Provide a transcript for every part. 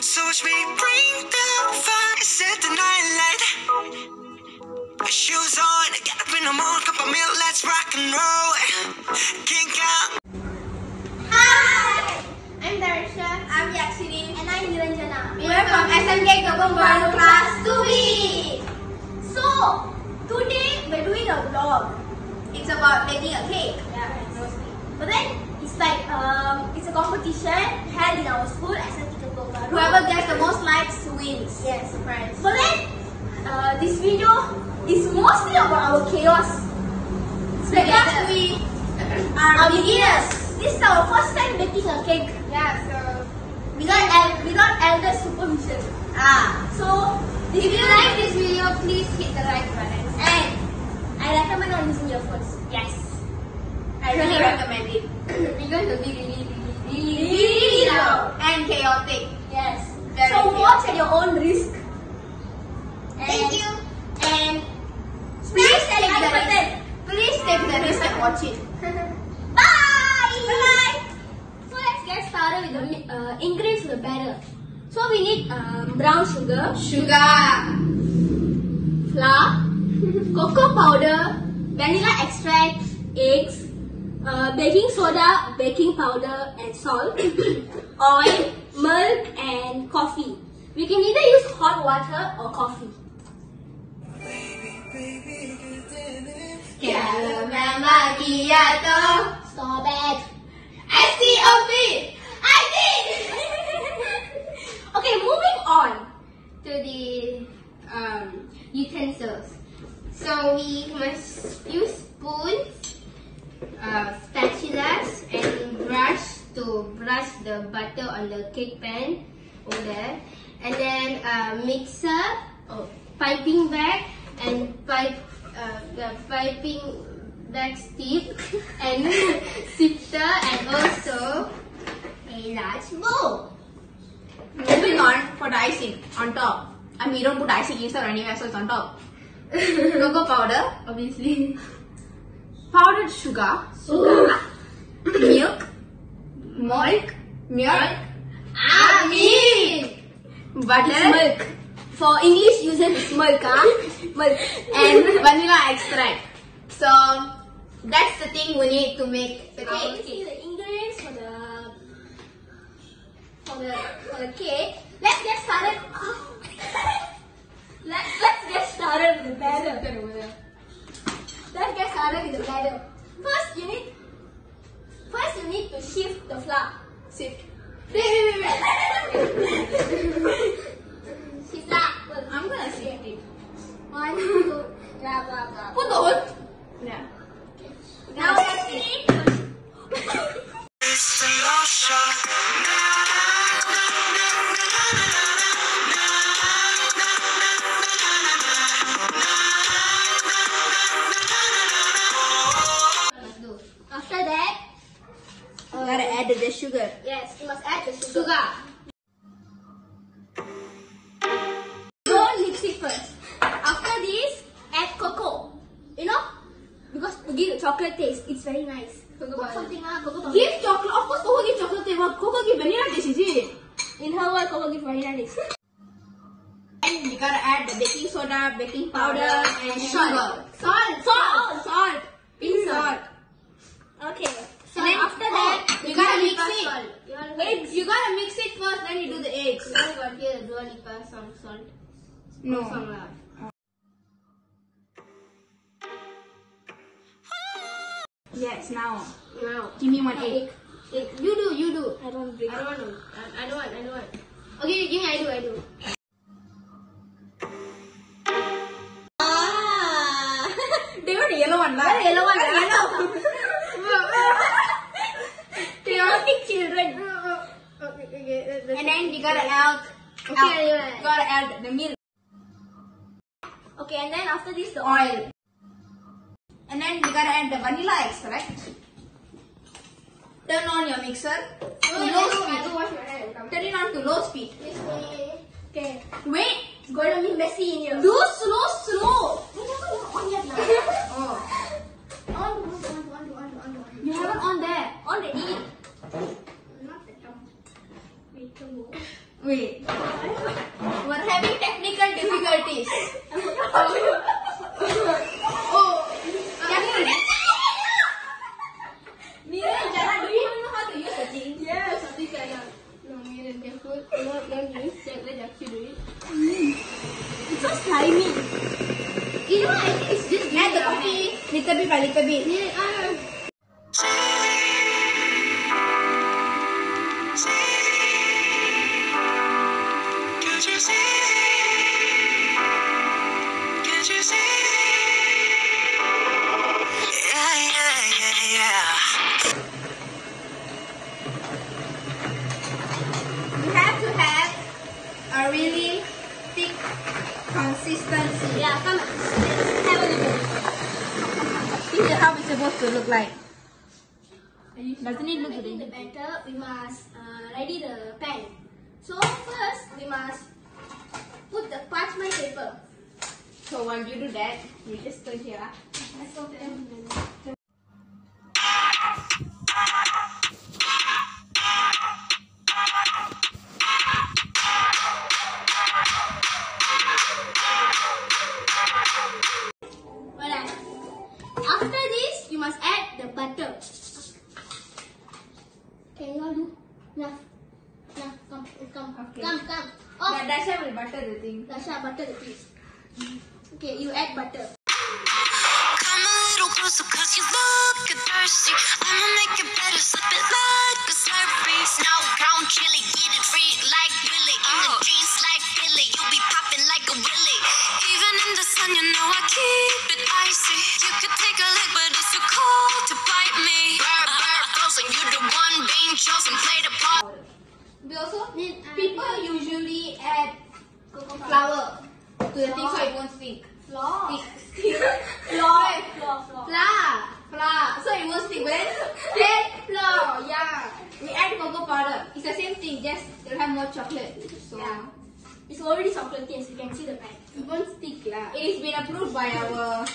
So watch me bring the fire, set the night light. Shoes on, get up in the morning, cup of milk, let's rock and roll. Kink out. Hi! I'm Darsha. I'm Yakshini. And I'm Niranjana. We're from SMK Kepong Baru Class 2B. So, today we're doing a vlog. It's about making a cake. Yeah, mostly. But then, it's like, um, it's a competition held in our school, SMK Kepong Baru. Whoever gets the most likes wins. Yes, surprise. But then, uh, this video is mostly about our chaos. Because we are beginners. This is our first time baking a cake. Yeah, so without el- without elder supervision. Ah, so if you like this video, please hit the like button. And I recommend on using your phones. Yes, really recommend it. because it'll be really, really, really, loud and chaotic. Yes. Very so chaotic. watch at your own risk. Thank you. And please take the risk. Please take the risk and watch it. Bye. Bye. So let's get started with the uh, ingredients for the batter. So we need um, brown sugar, Sugar. flour, cocoa powder, vanilla extract, eggs, uh, baking soda, baking powder, and salt, oil, milk, and coffee. We can either use hot water or coffee. Caramel macchiato. Stop it. S-T-O-P. I did! okay, moving on. To the um, utensils. So we must use spoons, uh, spatulas, and brush to brush the butter on the cake pan over there. And then uh, mixer, oh, piping bag, and pipe uh, the piping bag tip, and sifter, and also a large bowl. Moving on for the icing on top. I mean, you don't put icing inside anywhere, so it's on top. Cocoa powder, Obviously. Powdered sugar, Sugar. milk, milk, milk, Ah, milk. butter, Milk. For English users, it's milk, huh? milk. and vanilla extract. So that's the thing we need to make the cake. see the ingredients for the for the for the cake. Let's get started. let's let's get started with the batter. Let's get started with the. First, you need first you need to shift the flour. Sit. Wait, wait, wait, wait. shift that. I'm gonna sit it. One, two, blah blah blah. Put the. Yeah. Give chocolate taste, it's very nice. Cocoa Put powder. something ah, cocoa. Give chocolate. Of course, Coco give chocolate flavor. Coco give vanilla taste, is it? In her world, cocoa give vanilla taste. And you gotta add the baking soda, baking powder, Powder and and sugar. Salt, Salt, salt, pink Salt. salt. Okay. So then after that, you gotta mix it. salt. You want to Eggs. You gotta mix it first, then you do the eggs. You want to hear the Dua Lipa song salt? No. Song Yes, now. Now. Give me one egg. You do, you do. I don't drink. I don't want to. I, I don't want, I don't want. Okay, give me, I do, I do. Ah. They got a yellow one. The yellow one? Yellow. Chaotic children. Okay, okay. And then you gotta add. Okay, add- gotta add the milk, Okay, and then after this, the oil, and then you gotta add the vanilla extract. Turn on your mixer to low speed. do wash my hand. Come. Turn it on to low speed. Okay. Wait. It's going to be messy in here. Do slow, slow. on yet now. Oh. You haven't on there. On the. Not Wait. We're having technical difficulties. it's supposed to look like. Doesn't it look Making the batter, we must uh, ready the pan. So first, we must put the parchment paper. So while you do that, you just go here. ah. Dasha will butter the thing. Dasha, butter the piece. Okay, you add butter. Come a little closer cause you look thirsty I'ma make it better, slip it like a slurpee Snowcone chili, get it free like So Yeah. It's already chocolate, yes, you can see the pan. it won't stick, lah. It has been approved by our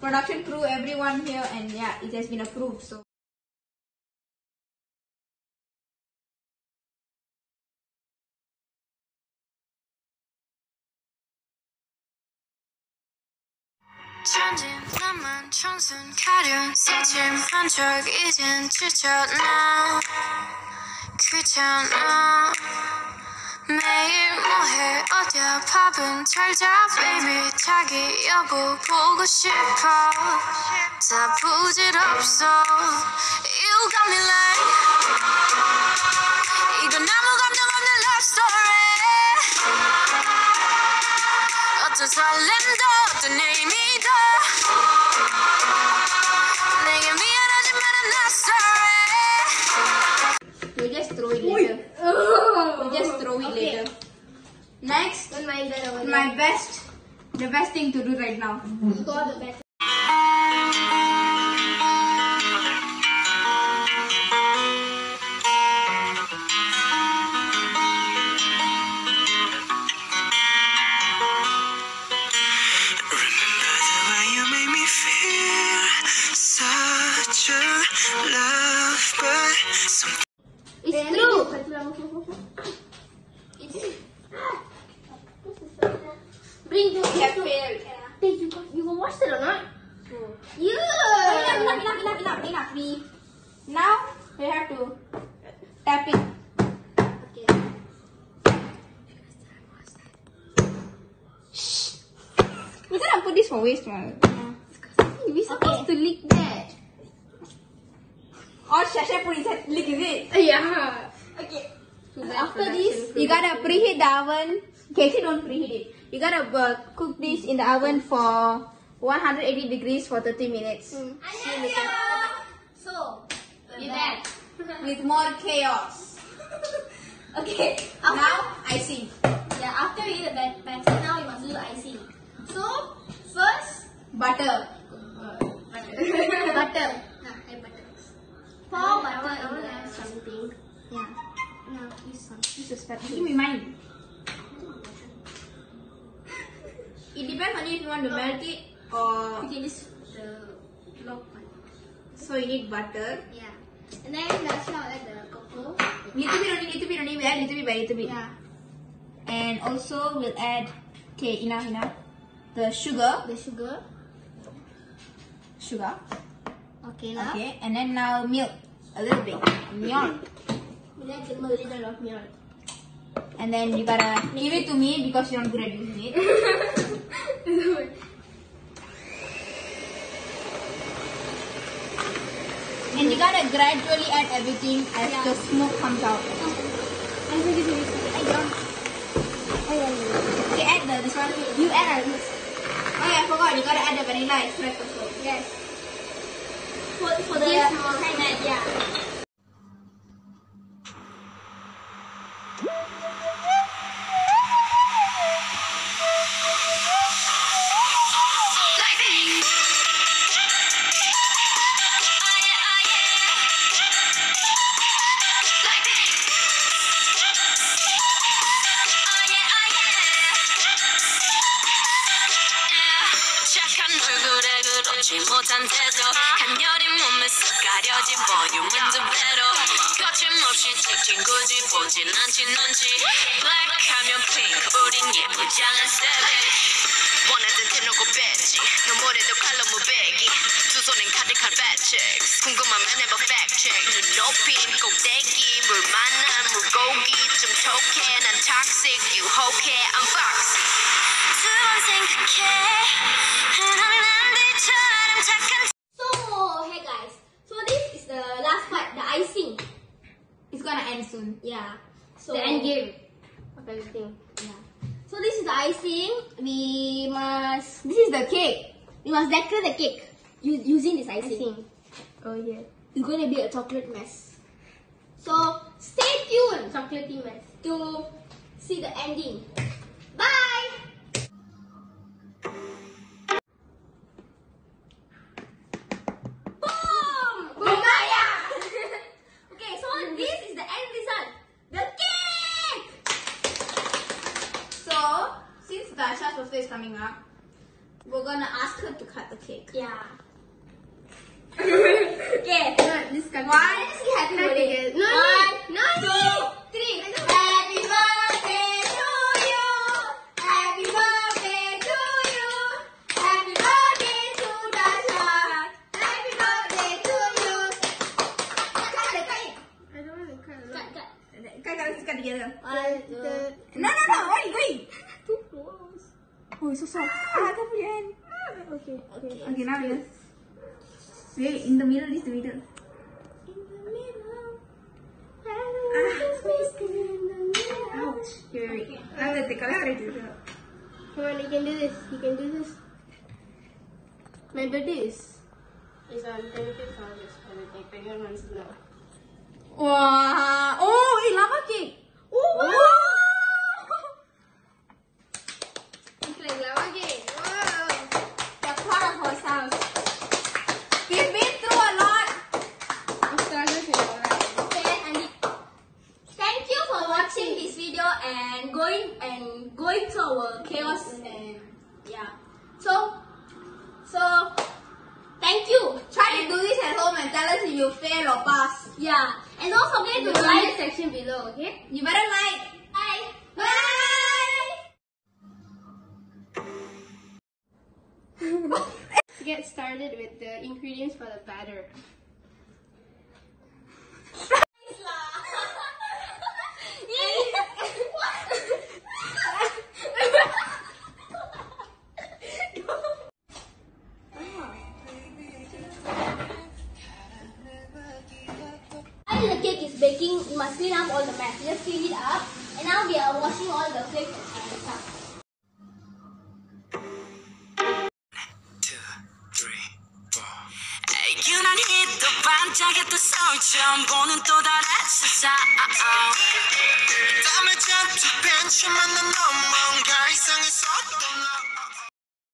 production crew, everyone here, and yeah, it has been approved. So. 천진난만 청순 가련 새침한 척 이젠 지쳤나 귀찮아 매일 뭐해? 어디야 밥은 잘자 baby. 자기 여보 보고 싶어. 다 부질없어. You got me like 이건 아무 감정 없는 love story. 어떤 설렘도 어떤 의미 Next, Don't mind that over my best, the best thing to do right now. there. The batter. Remember the way you made me feel such a love, but It's true. Bring the We have failed. Hey, you got, you got watched it or not? Enough, Yeah. enough, enough, enough, enough, enough. We now we have to tap it. Okay. We gonna put this for waste, man. We supposed to lick that. Or Shasha put head lick is it? Yeah. Okay. After this, you gotta preheat the oven. Casey, don't preheat it. You gotta uh, cook this in the oven for 180 degrees for 30 minutes. So, You there? With more chaos. okay. After, Now, icing. yeah, after we eat the bat- batter, now we must do the icing. So, first, Butter. butter. Nah, I butter. Pour butter in the something. Yeah. No, use some. This is better. Give me mine. Depends on you if you want to melt it or You can just the log one. so you need butter. Yeah. And then I add the cocoa. Little bit only, little bit only. We add little bit by little bit. Yeah. And also we'll add. Okay, enough, enough. The sugar, The sugar. sugar. Okay, now. Okay, and then now milk, a little bit, milk. Let's give a little of milk. And then you gotta give it to me because you're not good at using it. And you gotta gradually add everything as Yeah. the smoke comes out. I think it's really sweet. I don't. Okay, add the this one. You add this. Oh yeah, I forgot. You gotta add the vanilla extract also. Yes. For, for the Yes, climate, yeah. 얼굴에 그렇지 못한 태도 간열린 몸에서 가려진 볼륨은 두 배로. 거침없이 찍힌 굳이 보진 않지 넌지. Black 하면 pink 우린 예쁘장한 savage 원하던 대놓고 뺐지? 눈물에도 칼로 무배기. 두 손엔 가득한 checks 궁금하면 해봐 fact check. 눈 높인 꼭대기 물 만난 물고기. 좀 톡해 난 toxic. 유혹해 I'm foxy. 두번 생각해. 난 남들처럼 착한 So, hey guys. So, this is the last part, the icing. It's gonna end soon. Yeah. So, The end game of everything. Yeah. So, this is the icing. We must, This is the cake. we must decorate the cake using this icing. Icing. Oh yeah. It's to be a chocolate mess. So, stay tuned Chocolatey mess. to see the ending. Since Dasha's birthday is coming up, we're gonna ask her to cut the cake. Yeah. Okay. No, this cut. One, say happy birthday. No, One, no, two, three. Happy birthday to you. Happy birthday to you. Happy birthday to Dasha. Happy birthday to you. Cut, cut, cut. I don't want to cut. Cut, cut. Cut, cut, cut together. One, two, No, no, no. Where are you going? too close. Oh, it's so soft. Ah, careful your hand. Okay. Okay. Okay, now yes. Wait, in the middle, is the middle. In the middle. Ah. Ouch. Here, ah, wait. Now let the color right here. Come on, you can do this. You can do this. My birthday is is on 25th August. I will take 21 months now. Wow. Oh, it's lava cake. Oh, wow. It's like lava cake. Wow. We're proud of ourselves. We've been through a lot. I'm struggling with alright. Okay, and thank you for watching this video and going and going through our chaos and yeah. So so thank you. Try to do this at home and tell us if you fail or pass. Yeah. And don't forget to the section below, okay? You better like. Bye. Bye. To get started with the ingredients for the batter. you must clean up all the mess. Just clean it up. And now we are washing all the flakes